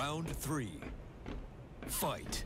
Round three. Fight.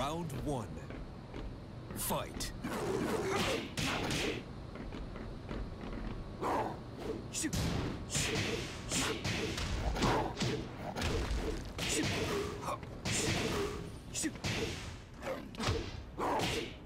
Round one. Fight. KO.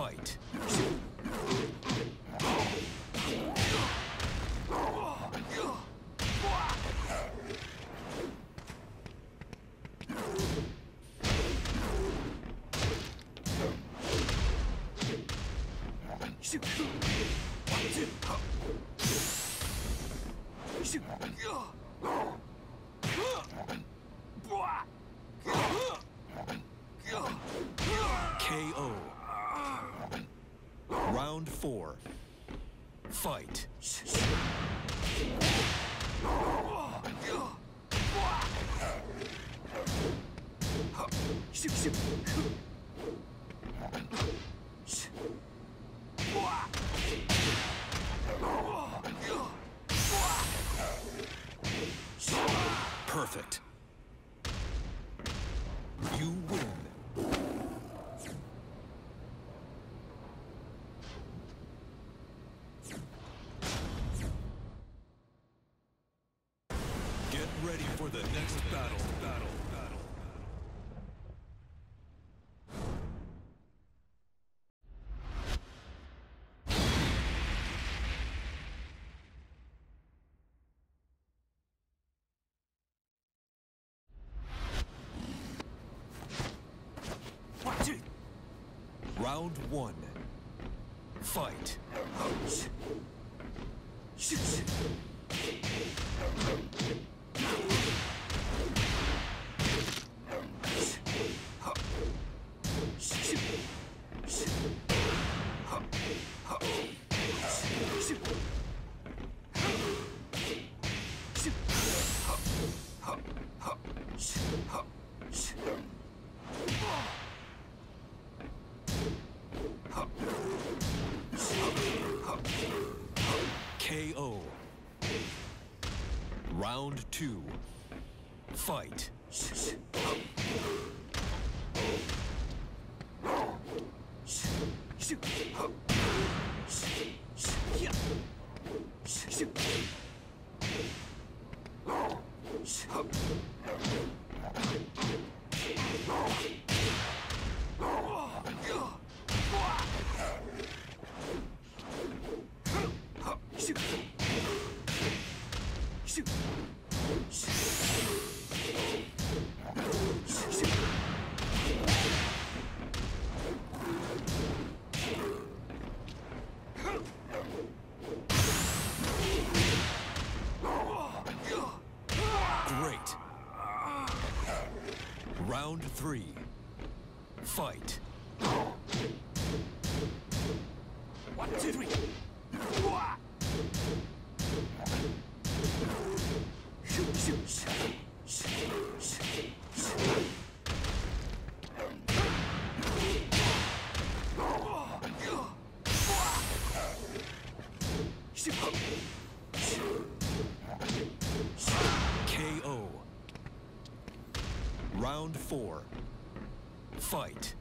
Fight. Four. Fight. Round one. Fight. two, fight. fight. One, two, three. Round four. Fight.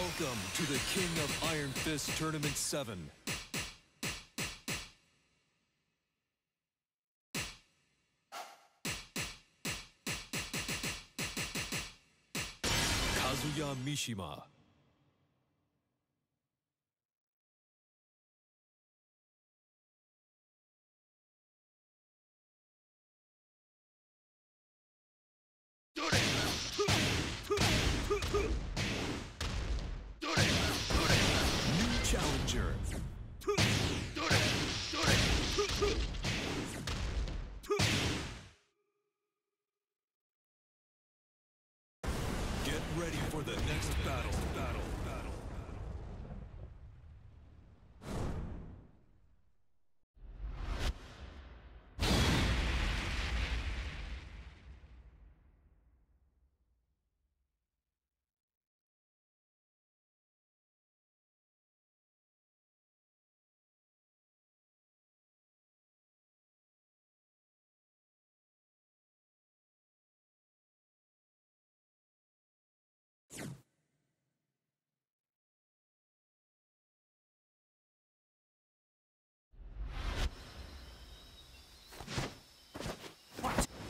Welcome to the King of Iron Fist Tournament 7. Kazuya Mishima.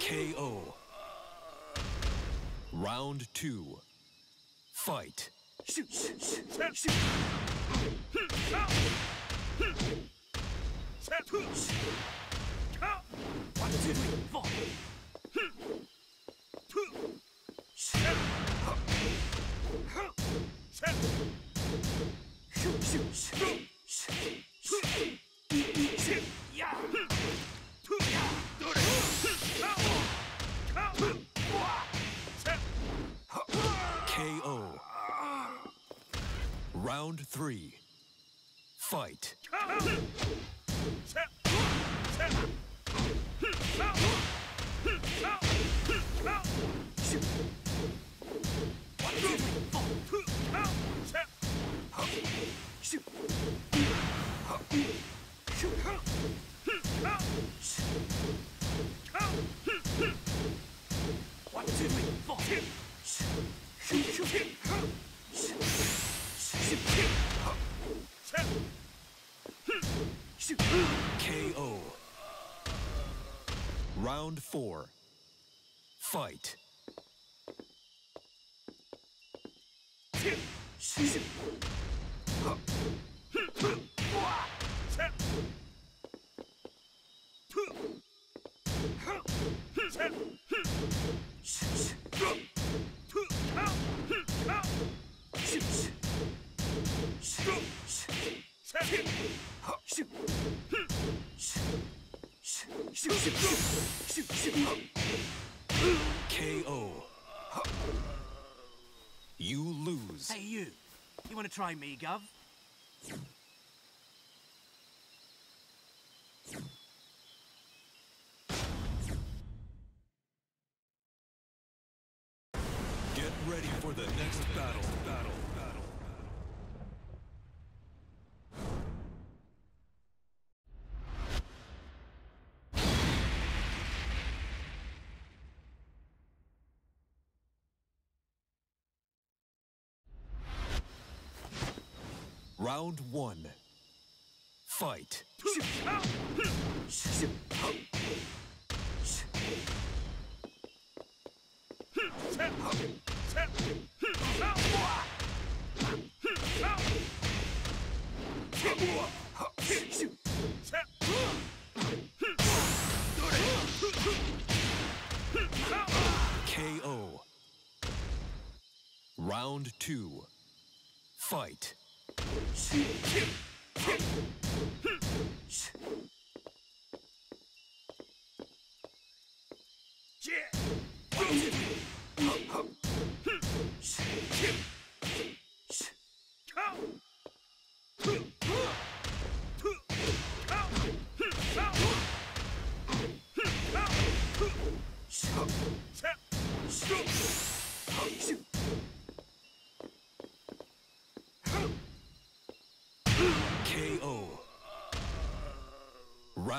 KO. Round two. Fight. One, two, three, four. Fight. One, two, three, four. Four. Fight. Try me, Gov? Round one. Fight.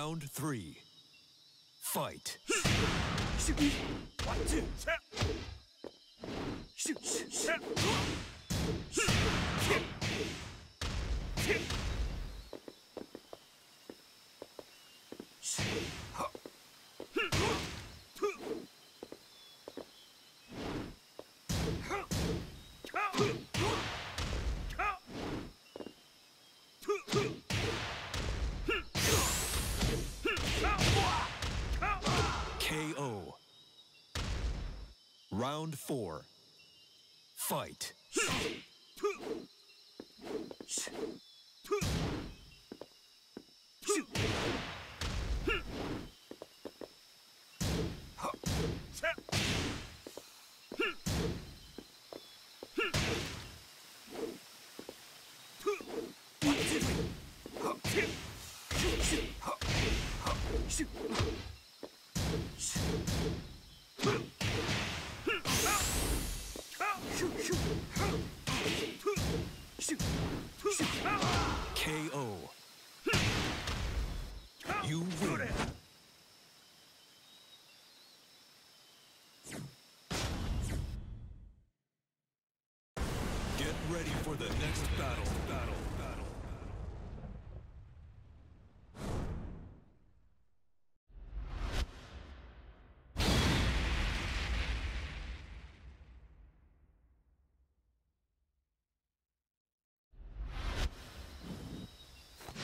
Round three. Fight. One, two. KO. Round four. Fight. Hmm.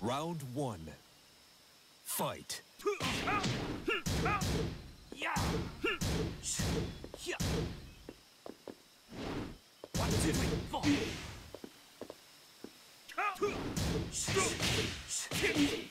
Round one. Fight. Yeah. Yeah. One, two,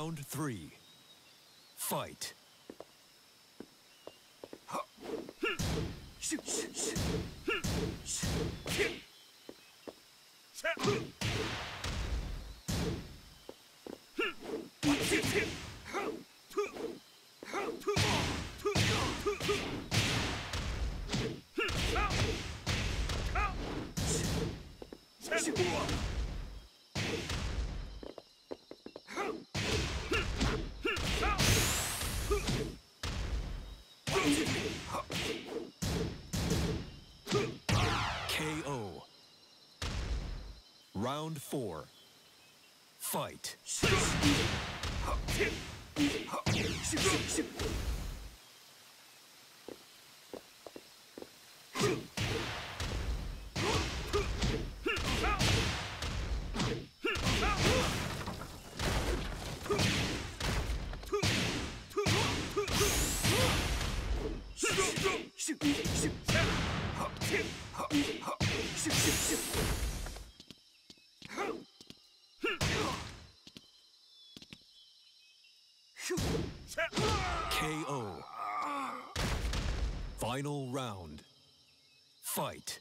Round three. Fight. Round four. Fight. Fight!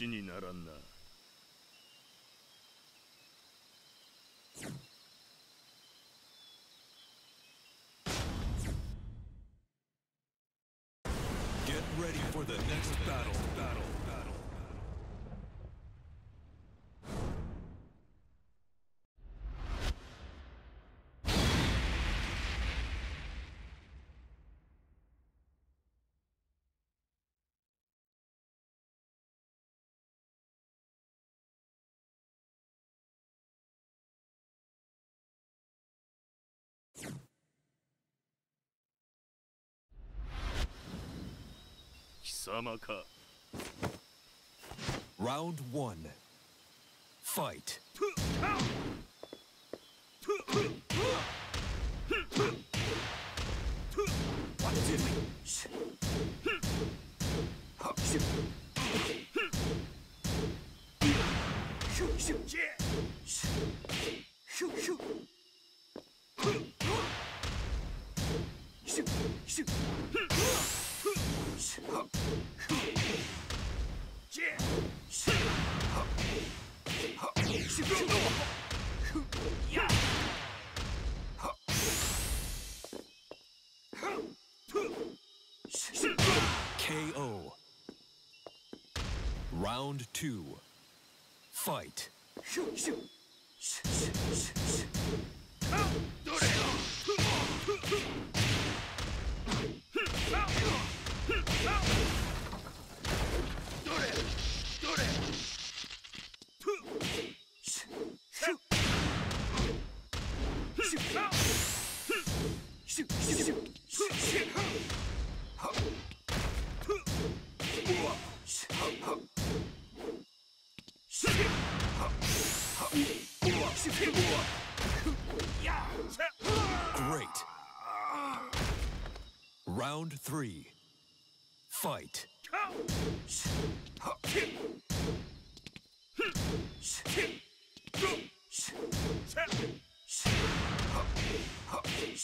死にならんな。Round 1 Fight. Shoot, shoot. Round two. Fight.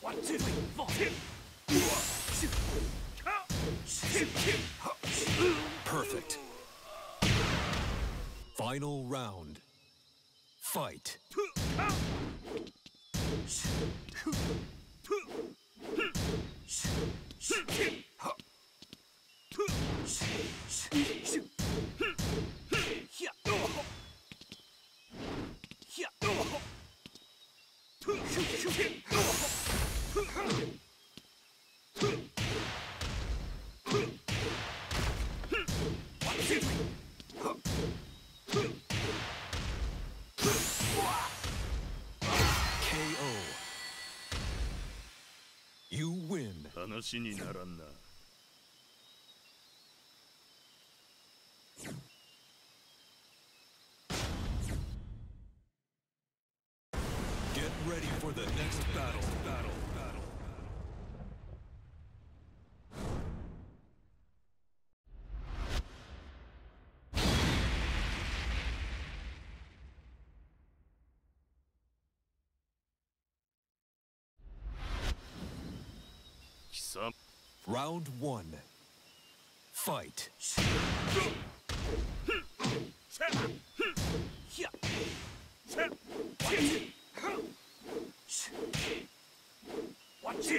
One, two, three, four. Perfect. Final round. Fight. 話にならんな。Some Round one. Fight. One, two,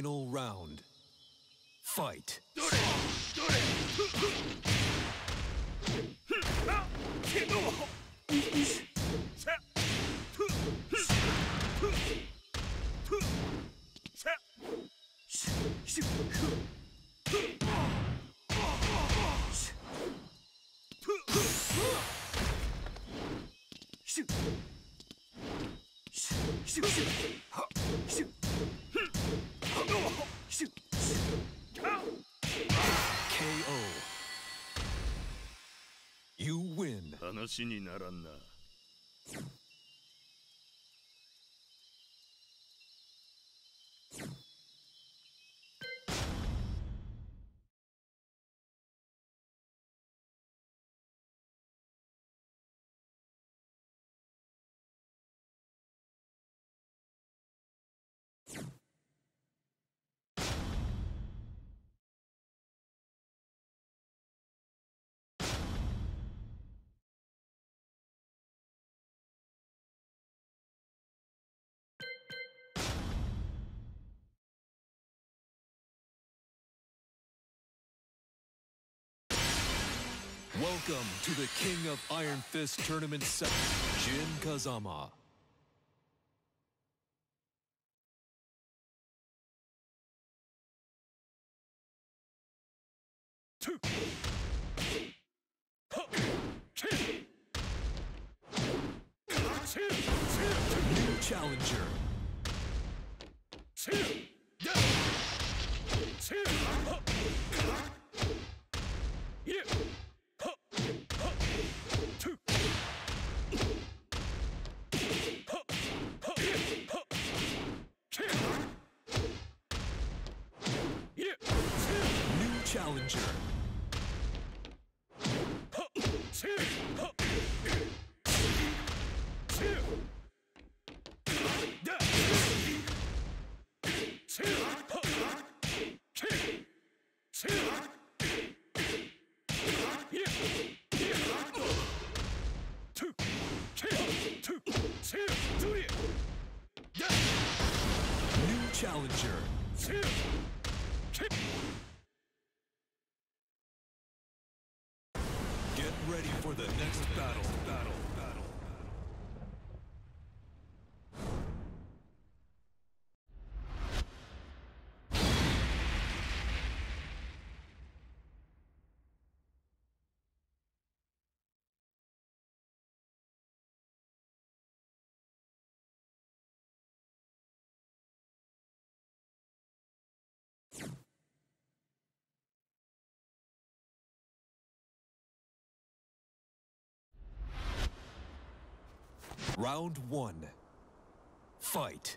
Final round. Fight. 話にならんな。Welcome to the King of Iron Fist Tournament 7, Jin Kazama. New challenger. New challenger. New challenger. Round one. Fight.